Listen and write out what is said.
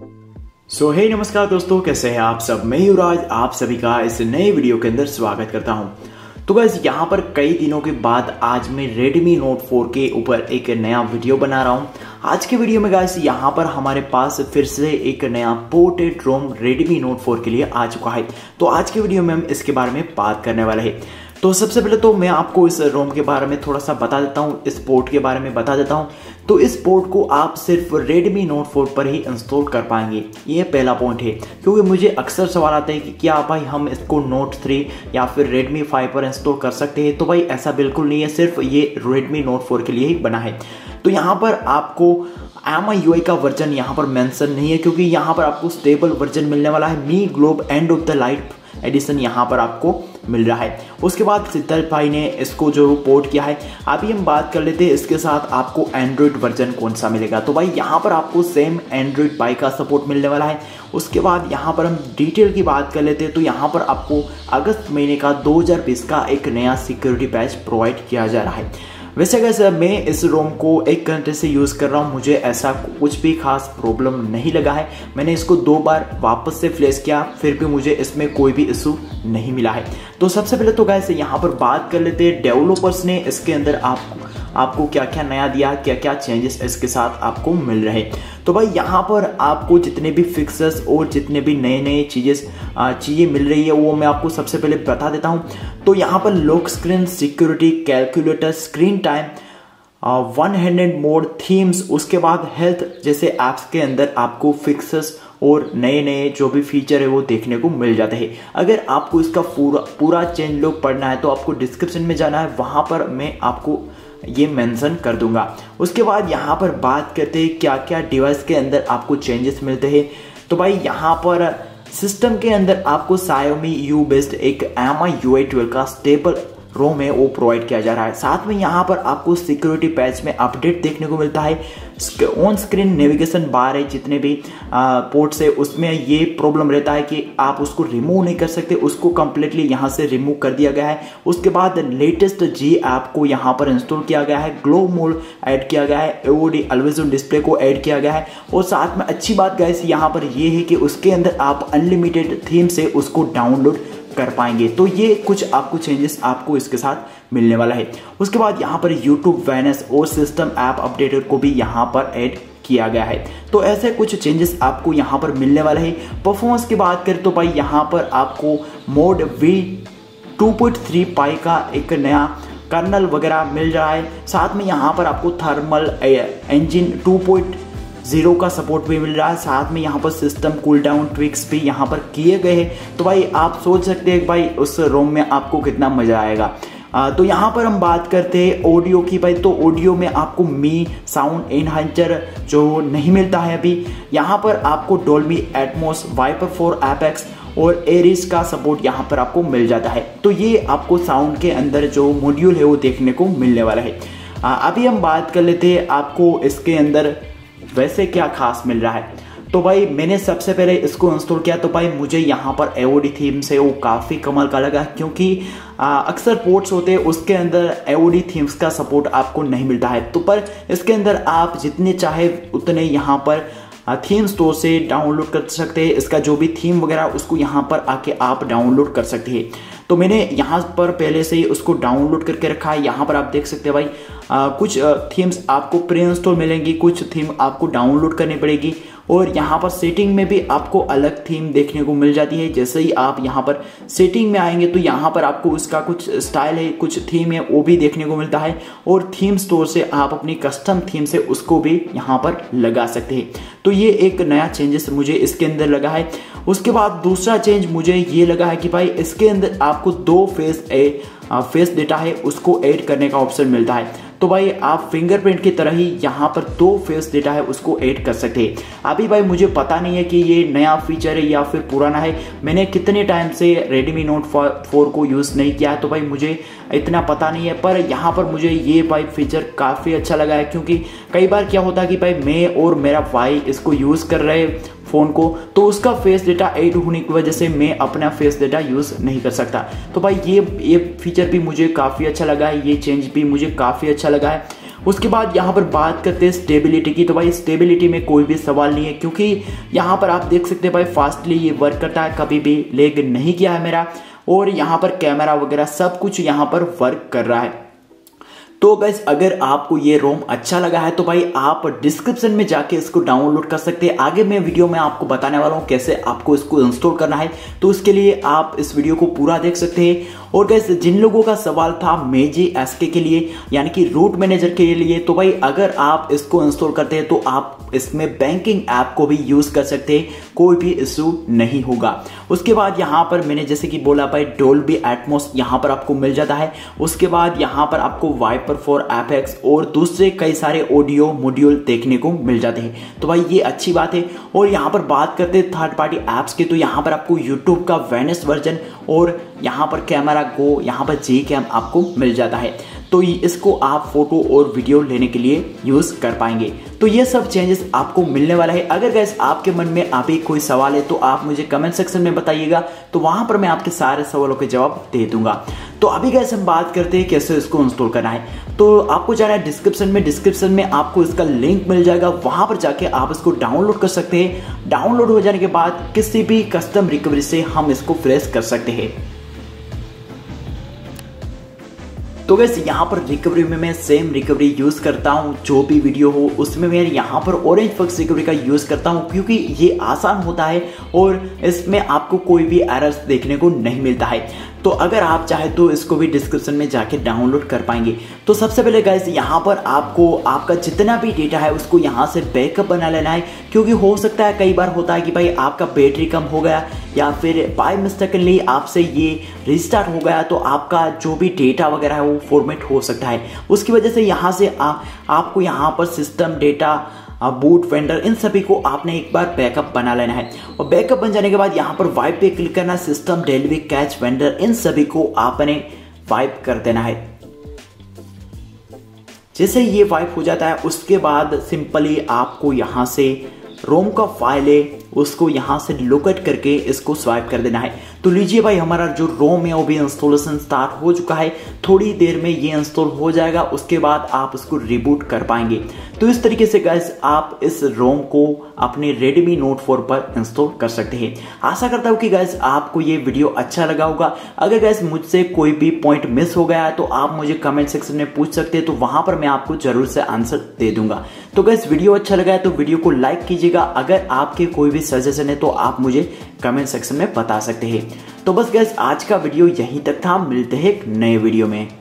सो हे नमस्कार दोस्तों, कैसे हैं आप सब? मैं युवराज आप सभी का इस नए वीडियो के अंदर स्वागत करता हूँ। तो बस यहाँ पर कई दिनों के बाद आज मैं Redmi Note 4 के ऊपर एक नया वीडियो बना रहा हूँ। आज के वीडियो में गाइस यहाँ पर हमारे पास फिर से एक नया पोर्टेड रोम Redmi Note 4 के लिए आ चुका है। तो आज के वीडियो में हम इसके बारे में बात करने वाले हैं। तो सबसे पहले तो मैं आपको इस रोम के बारे में थोड़ा सा बता देता हूँ, इस पोर्ट के बारे में बता देता हूँ। तो इस पोर्ट को आप सिर्फ़ Redmi Note 4 पर ही इंस्टॉल कर पाएँगे। ये पहला पॉइंट है, क्योंकि मुझे अक्सर सवाल आते हैं कि क्या भाई हम इसको Note 3 या फिर Redmi 5 पर इंस्टॉल कर सकते हैं? तो भाई ऐसा बिल्कुल नहीं है, सिर्फ़ ये Redmi Note 4 के लिए ही बना है। तो यहाँ पर आपको एम आई यू आई का वर्जन यहाँ पर मेंशन नहीं है, क्योंकि यहाँ पर आपको स्टेबल वर्जन मिलने वाला है। Mi globe end of the light edition यहाँ पर आपको मिल रहा है। उसके बाद सिद्धार्थ भाई ने इसको जो पोर्ट किया है, अभी हम बात कर लेते हैं इसके साथ आपको एंड्रॉइड वर्जन कौन सा मिलेगा। तो भाई, यहाँ पर आपको सेम एंड्रॉइड बाई का सपोर्ट मिलने वाला है। उसके बाद यहाँ पर हम डिटेल की बात कर लेते हैं। तो यहाँ पर आपको अगस्त महीने का 2020 का एक नया सिक्योरिटी पैच प्रोवाइड किया जा रहा है। वैसे कैसे मैं इस रोम को एक घंटे से यूज़ कर रहा हूँ, मुझे ऐसा कुछ भी खास प्रॉब्लम नहीं लगा है। मैंने इसको दो बार वापस से फ्लैश किया, फिर भी मुझे इसमें कोई भी इशू नहीं मिला है। तो सबसे पहले तो गैस यहाँ पर बात कर लेते हैं। डेवलपर्स ने इसके अंदर आपको आपको क्या क्या नया दिया क्या क्या चेंजेस इसके साथ आपको मिल रहे। तो भाई, यहाँ पर आपको जितने भी फिक्सर्स और जितने भी नए नए चीज़ें चीज़ें मिल रही है, वो मैं आपको सबसे पहले बता देता हूँ। तो यहाँ पर lock screen security calculator screen time one handed mode themes उसके बाद हेल्थ जैसे ऐप्स के अंदर आपको फिक्सेस और नए नए जो भी फीचर है वो देखने को मिल जाते हैं। अगर आपको इसका पूरा पूरा चेंज लुक पढ़ना है तो आपको डिस्क्रिप्शन में जाना है, वहाँ पर मैं आपको ये मेंशन कर दूँगा। उसके बाद यहाँ पर बात करते हैं क्या क्या डिवाइस के अंदर आपको चेंजेस मिलते हैं। तो भाई यहाँ पर सिस्टम के अंदर आपको सायोमी यू बेस्ड एक M I U I twelve का स्टेबल रोम है, वो प्रोवाइड किया जा रहा है। साथ में यहाँ पर आपको सिक्योरिटी पैच में अपडेट देखने को मिलता है। ऑन स्क्रीन नेविगेशन बार है, जितने भी पोर्ट्स है, उसमें ये प्रॉब्लम रहता है कि आप उसको रिमूव नहीं कर सकते, उसको कंप्लीटली यहाँ से रिमूव कर दिया गया है। उसके बाद लेटेस्ट जी ऐप को यहाँ पर इंस्टॉल किया गया है ग्लो मोड ऐड किया गया है एओडी ऑलवेज डिस्प्ले को ऐड किया गया है। और साथ में अच्छी बात गाइस यहाँ पर ये है कि उसके अंदर आप अनलिमिटेड थीम से उसको डाउनलोड कर पाएँगे। तो ये कुछ आपको चेंजेस आपको इसके साथ मिलने वाला है। उसके बाद यहाँ पर यूट्यूब वैनस और सिस्टम ऐप अपडेटर को भी यहाँ पर ऐड किया गया है। तो ऐसे कुछ चेंजेस आपको यहाँ पर मिलने वाले हैं। परफॉर्मेंस की बात करें तो भाई यहाँ पर आपको मोड वी 2.3 पाई का एक नया कर्नल वगैरह मिल रहा है। साथ में यहाँ पर आपको थर्मल इंजन 2. ज़ीरो का सपोर्ट भी मिल रहा है। साथ में यहाँ पर सिस्टम कूल डाउन ट्विक्स भी यहाँ पर किए गए हैं। तो भाई आप सोच सकते हैं भाई उस रोम में आपको कितना मज़ा आएगा। आ, तो यहाँ पर हम बात करते हैं ऑडियो की। भाई तो ऑडियो में आपको मी साउंड एनहांचर जो नहीं मिलता है अभी यहाँ पर आपको Dolby Atmos Viper four Apex और एरिस का सपोर्ट यहाँ पर आपको मिल जाता है। तो ये आपको साउंड के अंदर जो मॉड्यूल है वो देखने को मिलने वाला है। आ, अभी हम बात कर लेते हैं आपको इसके अंदर वैसे क्या खास मिल रहा है? तो भाई, मैंने सबसे पहले इसको इंस्टॉल किया तो भाई, मुझे यहाँ पर एओडी थीम से वो काफ़ी कमल का लगा क्योंकि अक्सर पोर्ट्स होते हैं, उसके अंदर एओडी थीम्स का सपोर्ट आपको नहीं मिलता है। तो पर इसके अंदर आप जितने चाहे उतने यहाँ पर थीम स्टोर से डाउनलोड कर सकते हैं। इसका जो भी थीम वगैरह उसको यहाँ पर आके आप डाउनलोड कर सकते हैं। तो मैंने यहाँ पर पहले से ही उसको डाउनलोड करके रखा है। यहाँ पर आप देख सकते हैं भाई आ, कुछ थीम्स आपको प्री इंस्टॉल मिलेंगी कुछ थीम आपको डाउनलोड करनी पड़ेगी। और यहाँ पर सेटिंग में भी आपको अलग थीम देखने को मिल जाती है। जैसे ही आप यहाँ पर सेटिंग में आएँगे तो यहाँ पर आपको उसका कुछ स्टाइल है, कुछ थीम है, वो भी देखने को मिलता है और थीम स्टोर से आप अपनी कस्टम थीम से उसको भी यहाँ पर लगा सकते हैं। तो ये एक नया चेंजेस मुझे इसके अंदर लगा है। उसके बाद दूसरा चेंज मुझे ये लगा है कि भाई, इसके अंदर आपको दो फेस ए फेस डेटा है, उसको ऐड करने का ऑप्शन मिलता है। तो भाई, आप फिंगरप्रिंट की तरह ही यहाँ पर दो फेस डेटा है, उसको ऐड कर सकते हैं। अभी भाई, मुझे पता नहीं है कि ये नया फीचर है या फिर पुराना है। मैंने कितने टाइम से रेडमी नोट फोर को यूज़ नहीं किया तो भाई, मुझे इतना पता नहीं है। पर यहाँ पर मुझे ये भाई फीचर काफ़ी अच्छा लगा है, क्योंकि कई बार क्या होता है कि भाई, मैं और मेरा भाई इसको यूज़ कर रहे फ़ोन को तो उसका फेस डेटा एड होने की वजह से मैं अपना फेस डेटा यूज़ नहीं कर सकता। तो भाई, ये ये फीचर भी मुझे काफ़ी अच्छा लगा है, ये चेंज भी मुझे काफ़ी अच्छा लगा है। उसके बाद यहाँ पर बात करते हैं स्टेबिलिटी की। तो भाई स्टेबिलिटी में कोई भी सवाल नहीं है, क्योंकि यहाँ पर आप देख सकते हैं भाई फास्टली ये वर्क करता है, कभी भी लेग नहीं किया है मेरा। और यहाँ पर कैमरा वगैरह सब कुछ यहाँ पर वर्क कर रहा है। तो गैस अगर आपको ये रोम अच्छा लगा है तो भाई आप डिस्क्रिप्शन में जाके इसको डाउनलोड कर सकते हैं। आगे मैं वीडियो में आपको बताने वाला हूँ कैसे आपको इसको इंस्टॉल करना है। तो उसके लिए आप इस वीडियो को पूरा देख सकते हैं। और गैस जिन लोगों का सवाल था मेजी एसके के लिए, यानी कि रूट मैनेजर के लिए तो भाई, अगर आप इसको इंस्टॉल करते हैं तो आप इसमें बैंकिंग ऐप को भी यूज़ कर सकते हैं, कोई भी इशू नहीं होगा। उसके बाद यहाँ पर मैंने जैसे कि बोला भाई डोल्बी एटमोस यहाँ पर आपको मिल जाता है। उसके बाद यहाँ पर आपको वाइपर फॉर एपेक्स और दूसरे कई सारे ऑडियो मॉड्यूल देखने को मिल जाते हैं। तो भाई, ये अच्छी बात है। और यहाँ पर बात करते हैं थर्ड पार्टी एप्स की तो यहाँ पर आपको यूट्यूब का वेनेस वर्जन और यहाँ पर कैमरा गो यहाँ पर जे कैम आपको मिल जाता है। तो इसको आप फ़ोटो और वीडियो लेने के लिए यूज़ कर पाएँगे। तो ये सब चेंजेस आपको मिलने वाला है। अगर गैस आपके मन में अभी कोई सवाल है तो आप मुझे कमेंट सेक्शन में बताइएगा। तो वहाँ पर मैं आपके सारे सवालों के जवाब दे दूँगा। तो अभी गैस हम बात करते हैं कैसे इसको इंस्टॉल करना है। तो आपको जाना है डिस्क्रिप्शन में। डिस्क्रिप्शन में आपको इसका लिंक मिल जाएगा। वहाँ पर जाके आप इसको डाउनलोड कर सकते हैं। डाउनलोड हो जाने के बाद किसी भी कस्टम रिकवरी से हम इसको फ्रेश कर सकते हैं। तो वैसे यहाँ पर रिकवरी में मैं सेम रिकवरी यूज़ करता हूँ, जो भी वीडियो हो, उसमें मैं यहाँ पर ऑरेंज फक्स रिकवरी का यूज़ करता हूँ, क्योंकि ये आसान होता है और इसमें आपको कोई भी एरर्स देखने को नहीं मिलता है। तो अगर आप चाहे तो इसको भी डिस्क्रिप्शन में जाके डाउनलोड कर पाएँगे। तो सबसे पहले गाइज़ यहाँ पर आपको आपका जितना भी डेटा है उसको यहाँ से बैकअप बना लेना है। क्योंकि हो सकता है कई बार होता है कि भाई आपका बैटरी कम हो गया या फिर बाय मिस्टेकली आपसे ये रिस्टार्ट हो गया तो आपका जो भी डेटा वगैरह है वो फॉर्मेट हो सकता है। उसकी वजह से यहाँ से आ, आपको यहाँ पर सिस्टम डेटा बूट वेंडर इन सभी को आपने एक बार बैकअप बना लेना है। और बैकअप बन जाने के बाद यहाँ पर वाइप पे क्लिक करना सिस्टम डेलीवरी कैच वेंडर इन सभी को आपने वाइप कर देना है। जैसे ये वाइप हो जाता है, उसके बाद सिंपली आपको यहाँ से रोम का फ़ाइल है उसको यहाँ से लोकेट करके इसको स्वाइप कर देना है। तो लीजिए भाई, हमारा जो रोम है, वो भी इंस्टॉलेशन स्टार्ट हो चुका है। थोड़ी देर में ये इंस्टॉल हो जाएगा, उसके बाद आप उसको रिबूट कर पाएँगे। तो इस तरीके से गैस आप इस रोम को अपने Redmi Note 4 पर इंस्टॉल कर सकते हैं। आशा करता हूँ कि गैस आपको ये वीडियो अच्छा लगा होगा। अगर गैस मुझसे कोई भी पॉइंट मिस हो गया है तो आप मुझे कमेंट सेक्शन में पूछ सकते हैं तो वहाँ पर मैं आपको ज़रूर से आंसर दे दूँगा। तो गैस वीडियो अच्छा लगा है तो वीडियो को लाइक कीजिएगा। अगर आपके कोई भी सजेशन है तो आप मुझे कमेंट सेक्शन में बता सकते हैं। तो बस गैस आज का वीडियो यहीं तक था। मिलते हैं एक नए वीडियो में।